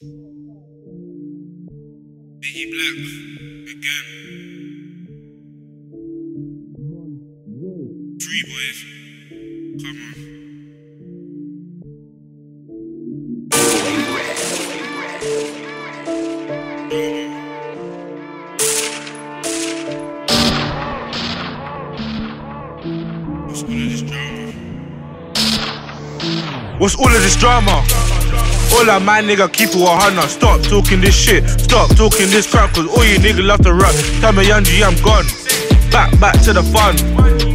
Biggie Black again. Three boys. Come on. What's all of this drama? All of my nigga keep it 100. Stop talking this shit. Stop talking this crap, cause all you niggas love to rap. Tell me Yanji, I'm gone. Back, back to the fun.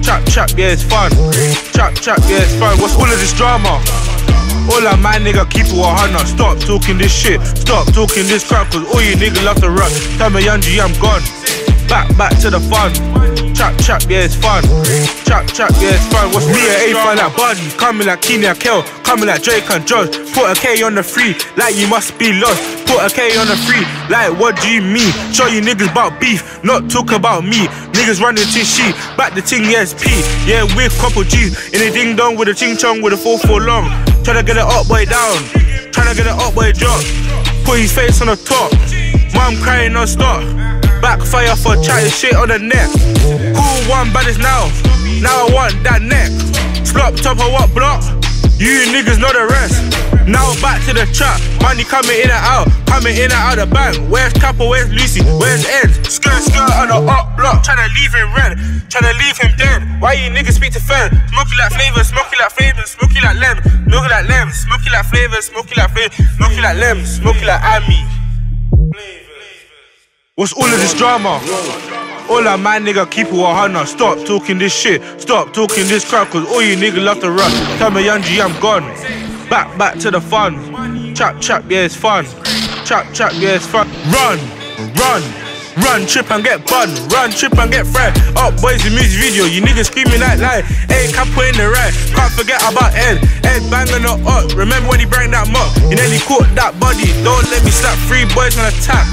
Chap, chap, yeah, it's fun. Chap, chap, yeah, it's fun. What's all of this drama? All of my nigga keep it 100. Stop talking this shit. Stop talking this crap, cause all you niggas love to rap. Tell me Yanji, I'm gone. Back, back to the fun. Chap, chap, yeah, it's fun. Chap, chap, yeah, it's fun. What's me and A fun like Buddy? Coming like Keenan and Kel. Coming like Drake and Josh. Put a K on the free, like you must be lost. Put a K on the free, like what do you mean? Show you niggas about beef, not talk about me. Niggas running to sheet, back the ting, yes, P. Yeah, we're couple G's. In a ding dong with a ching chong with a 4 4 long. Tryna get it up, boy, down. Tryna get it up, boy, drop. Put his face on the top. Mom crying non stop. Backfire for chatting shit on the net. Cool one baddest now. Now I want that neck. Slop top of what block? You niggas know the rest. Now back to the trap. Money coming in and out. Coming in and out the bank. Where's Kappa? Where's Lucy? Where's Ends? Skirt, skirt on the up block. Tryna leave him red. Tryna leave him dead. Why you niggas speak to fans? Smoky like flavor, smoky like flavor, smoky like lem, smoky like lem, smoky like flavor, smoky like flavor, smoky like lem, smoky like Ami. What's all of this drama? All of my nigga keep it 100. Stop talking this shit. Stop talking this crap, cause all you niggas love to rap. Tell me Yanji, I'm gone. Back, back to the fun. Chap, chap, yeah, it's fun. Chap, chap, yeah, it's fun. Run, run. Run, trip and get bun. Run, trip and get fried. Up, boys, the music video. You niggas screaming like lie. Hey, Kappa in the right. Can't forget about Ed. Ed banging up. Remember when he bring that mop? You nearly caught that body. Don't let me slap three boys on attack.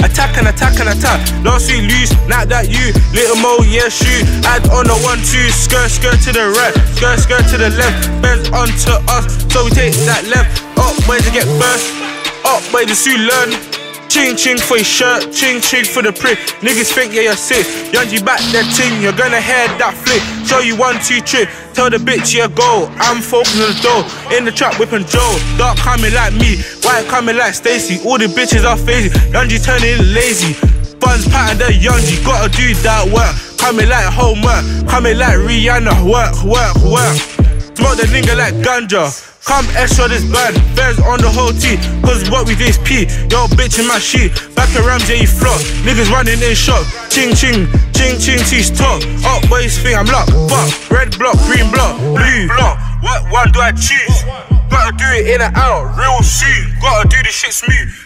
Attack and attack and attack. Last week loose, not that you. Little Mo, yeah, shoot. Add on the one, two. Skirt, skirt to the right. Skirt, skirt to the left. Bends onto us. So we take that left. Up, boys, to get burst. Up, boys, to soon learn. Ching ching for your shirt, ching ching for the prick. Niggas think yeah you're sick. Yanji back that ting, you're gonna hear that flick. Show you one two trick. Tell the bitch yeah go. I'm focused on the door. In the trap whipping Joe. Dark coming like me, white coming like Stacy. All the bitches are phasing. Yanji turning lazy. Buns pattern the Yanji, gotta do that work. Coming like homework, coming like Rihanna. Work, work, work. Smoke the nigga like ganja. Come extra this band, bears on the whole team. Cause what we do is P. Yo, bitch in my sheet. Back around J flop. Niggas running in shot. Ching ching, ching ching, teeth top. Up boys thing, I'm locked. Fuck. Red block, green block, blue block. What one do I choose? Gotta do it in and out, real soon. Gotta do this shit smooth.